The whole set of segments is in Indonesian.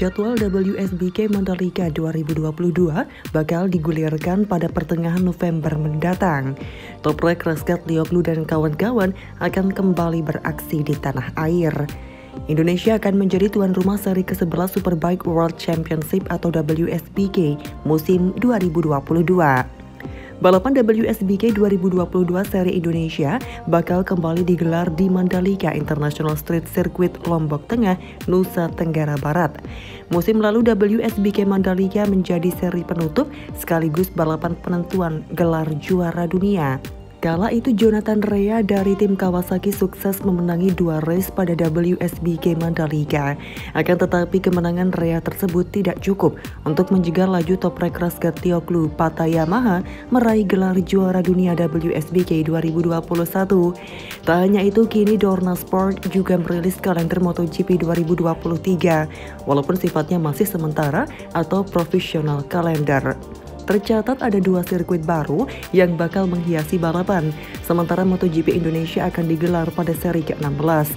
Jadwal WSBK Mandalika 2022 bakal digulirkan pada pertengahan November mendatang. Toprek Raskat Lioglu dan kawan-kawan akan kembali beraksi di tanah air. Indonesia akan menjadi tuan rumah seri ke-11 Superbike World Championship atau WSBK musim 2022. Balapan WSBK 2022 seri Indonesia bakal kembali digelar di Mandalika International Street Circuit Lombok Tengah, Nusa Tenggara Barat. Musim lalu WSBK Mandalika menjadi seri penutup sekaligus balapan penentuan gelar juara dunia. Kala itu Jonathan Rea dari tim Kawasaki sukses memenangi dua race pada WSBK Mandalika. Akan tetapi kemenangan Rea tersebut tidak cukup untuk menjegal laju Toprak Rasgatioglu Pata Yamaha meraih gelar juara dunia WSBK 2021. Tak hanya itu, kini Dorna Sport juga merilis kalender MotoGP 2023, walaupun sifatnya masih sementara atau profesional kalender tercatat ada dua sirkuit baru yang bakal menghiasi balapan, sementara MotoGP Indonesia akan digelar pada seri ke-16.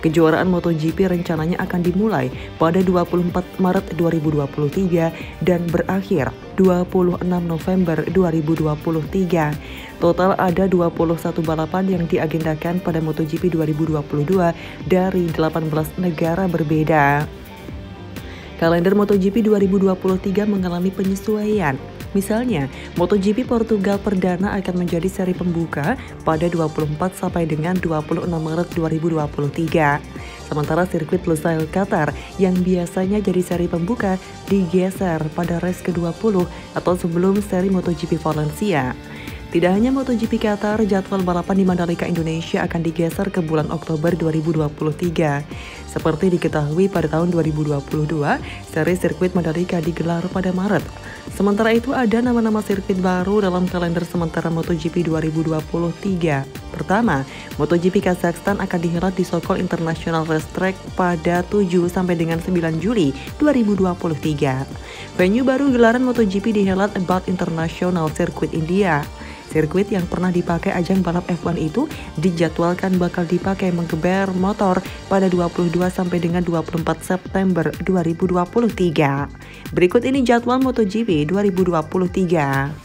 Kejuaraan MotoGP rencananya akan dimulai pada 24 Maret 2023 dan berakhir 26 November 2023. Total ada 21 balapan yang diagendakan pada MotoGP 2022 dari 18 negara berbeda. Kalender MotoGP 2023 mengalami penyesuaian Misalnya, MotoGP Portugal perdana akan menjadi seri pembuka pada 24 sampai dengan 26 Maret 2023. Sementara sirkuit Lusail Qatar yang biasanya jadi seri pembuka digeser pada race ke-20 atau sebelum seri MotoGP Valencia. Tidak hanya MotoGP Qatar, jadwal balapan di Mandalika Indonesia akan digeser ke bulan Oktober 2023. Seperti diketahui pada tahun 2022, seri sirkuit Mandalika digelar pada Maret. Sementara itu ada nama-nama sirkuit baru dalam kalender sementara MotoGP 2023. Pertama, MotoGP Kazakhstan akan dihelat di Sokol International Racetrack pada 7 sampai dengan 9 Juli 2023. Venue baru gelaran MotoGP dihelat About International Circuit India. Sirkuit yang pernah dipakai ajang balap F1 itu dijadwalkan bakal dipakai menggeber motor pada 22 sampai dengan 24 September 2023. Berikut ini jadwal MotoGP 2023.